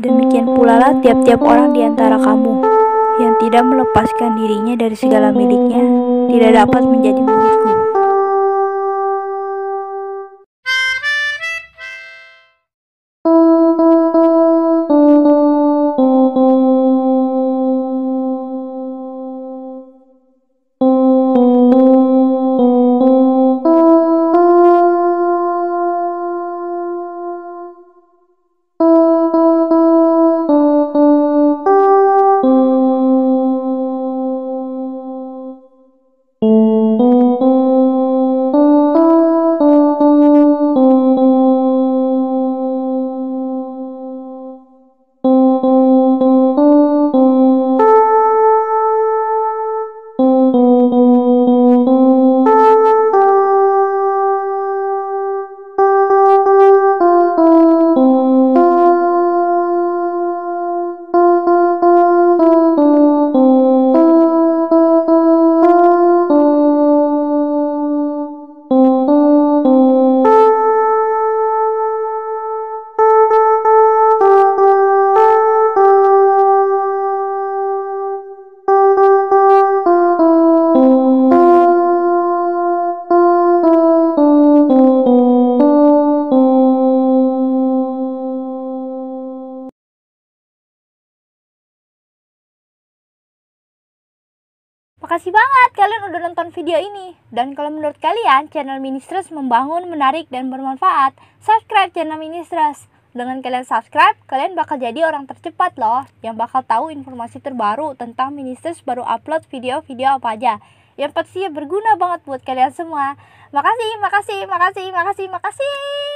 Demikian pula lah tiap-tiap orang di antara kamu yang tidak melepaskan dirinya dari segala miliknya tidak dapat menjadi milikku. Makasih banget kalian udah nonton video ini. Dan kalau menurut kalian channel Ministres membangun, menarik, dan bermanfaat, subscribe channel Ministres. Dengan kalian subscribe, kalian bakal jadi orang tercepat loh yang bakal tahu informasi terbaru tentang Ministres baru upload video-video apa aja. Yang pasti berguna banget buat kalian semua. Makasih, makasih, makasih, makasih, makasih.